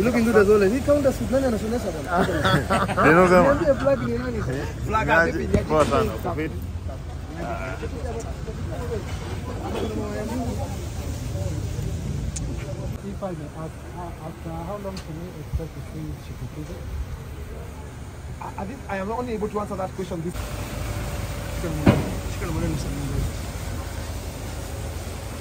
Look into the zone. Hii kaunta si nani anasomesha bwana? Neno sema. Niambie plug ni nani? Nyaji, poa sana. Uko fit? If I may ask, uh, after how long can we expect to see Chikwueze? I, I, think I am only able to answer that question this